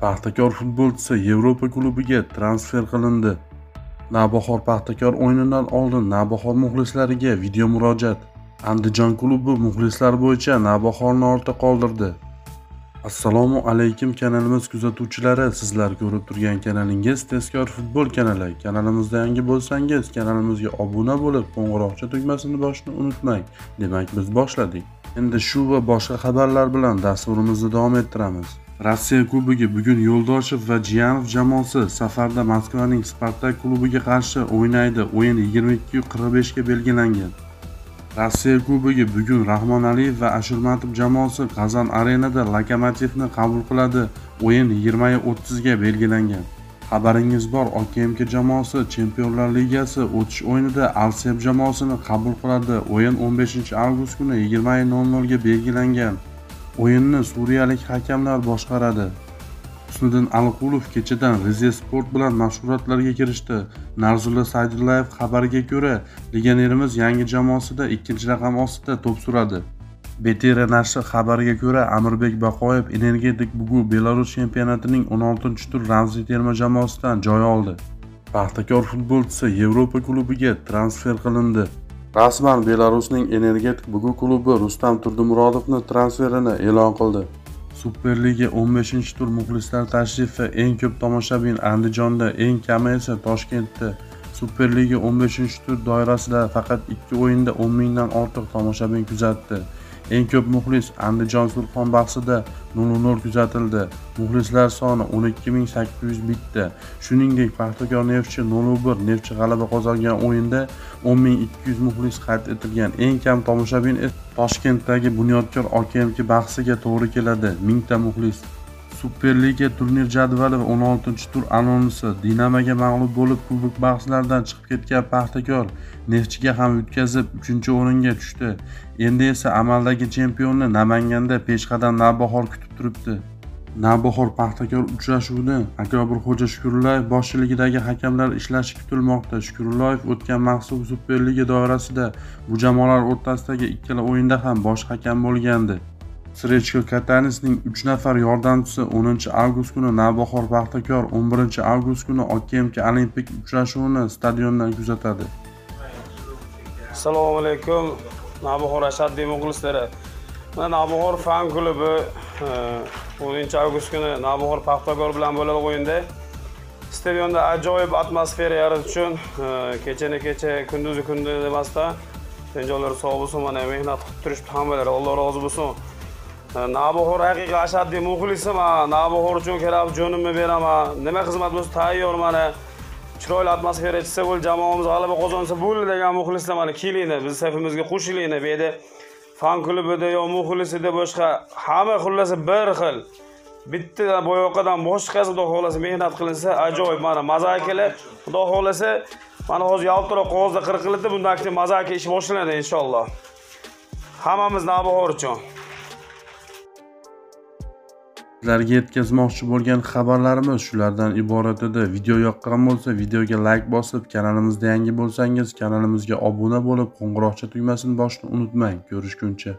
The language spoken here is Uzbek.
Paxtakor futbolchisi Yevropa klubiga transfer qilindi. Navbahor Paxtakor o'yinidan oldin Navbahor muxlislariga video murojaat. Andijon klubi muxlislar bo'yicha Navbahorni ortda qoldirdi. Assalomu alaykum kanalimiz kuzatuvchilari, sizlar ko'rib turgan kanalingiz Tezkor futbol kanali. Kanalimizda yangi bo'lsangiz, kanalimizga obuna bo'lib, qo'ng'iroqcha tugmasini bosishni unutmang. Demak, biz boshladik. Endi shu va boshqa xabarlar bilan dasturimizni davom ettiramiz. Rossiya Kubogi bugun Yo'ldoshev va Jiyanov jamoasi safarda Moskvaning Spartak klubiga qarshi o'ynaydi. O'yin 22:45 ga belgilangan. Rossiya Kubogi bugun rahmonaliyev va Ashurmatov jamoasi Qazon Arenada Lokomotivni qabul qiladi. O'yin 20:30 ga belgilangan. Xabaringiz bor, OKMK jamoasi Chempionlar Ligasi o'tish o'yinida alseb jamoasini qabul qiladi. O'yin 15-avgust kuni 20:00 ga belgilangan. O'yinni suriyalik hakamlar boshqaradi. Husniddin Alqulov kechadan Rize Sport bilan mashg'ulotlarga kirishdi. Narzulla Saydullayev xabariga ko'ra, legionerimiz yangi jamoasida ikkinchi raqam ostida to'p suradi. Betera nashri xabariga ko'ra, Amirbek Baqoyev Energetik Bugu Belarus chempionatining 16-tur ramziy terma jamoasidan joy oldi. Paxtakor futbolchisi Yevropa klubiga transfer qilindi. Rasman Belarusning Energetik Bugu klubi Rustam Turdimurodovni transferini e'lon qildi. Superliga 15-tur muxlislar tashrifi eng ko'p tomoshabin Andijonda, eng kami esa Toshkentda. Superliga 15-tur doirasida faqat 2 o'yinda 10 mingdan ortiq tomoshabin kuzatdi. Eng ko'p muxlis Andijon Surxon bahsida 0-0 kuzatildi. Muxlislar soni 12800 bitta. Shuningdek, Paxtakor Neftchi 0-1 Neftchi g'alaba qozongan o'yinda 10200 muxlis qayd etilgan. Eng kam tomoshabin Toshkentdagi Bunyodkor OKMK bahsiga to'g'ri keladi. 1000 ta muxlis. Superliga turnir jadvali va 16-tur anonsi. Dinamoga mag'lub bo'lib kubok bahslaridan chiqib ketgan Paxtakor Neftchiga ham yutkazib, 3-o'ringa tushdi. Endi esa amaldagi chempionni Namanganda peshqadam Navbahor kutib turibdi. Navbahor Paxtakor uchrashuvini Akobirxo'ja Shukurullayev boshchiligidagi hakamlar ishlashi kutilmoqda. Shukurullayev o'tgan mavsum Superliga doirasida bu jamoalar o'rtasidagi ikkala o'yinda ham bosh hakam bo'lgandi. Srechko Katanisning 3 nafar yordamchisi 10-avgust kuni Navbahor Paxtakor, 11-avgust kuni OKMK Olimpik uchrashuvini stadiondan kuzatadi. assalomu alaykum. Navbahor ashaddiy muxlislari mana navbahor fan klubi e, 10 avgust kuni navbahor paxtakor bilan bo'ladi o'yinda. Stadionda ajoyib atmosfera yaratish uchun e, kechani kecha kunduzi kunduz emasdan janjollar sog' bo'lsin mana mehnat qilib turishibdi hammalari alloh rozi bo'lsin. Navbahor haqiqiy ashaddiy muxlisman navbahor uchun kerak jonimni beraman nima xizmat bo'lsa tayyorman chiroyli atmosfera ichsa bo'ldi jamoamiz g'alaba qozonsa bo'ldi degan muxlislar mana kelinglar biz safimizga qo'shilinglar bu yerda fan klubida yo muxlisida boshqa hamma xullas bir xil bitta boyoqadan boshqasi xudo xohlasa mehnat qilinsa ajoyib mana mazakalar xudo xohlasa mana hozir yaltiroq qog'ozda qirqiladi bundan keyin mazaka ish boshlanadi inshaalloh. Hammamiz navbahor uchun Sizlarga yetkazmoqchi bo'lgan xabarlarimiz shulardan iborat edi. Video yoqqan bo'lsa, videoga layk bosib, kanalimizda yangi bo'lsangiz, kanalimizga obuna bo'lib, qo'ng'iroqcha tugmasini bosishni unutmang. Ko'rishguncha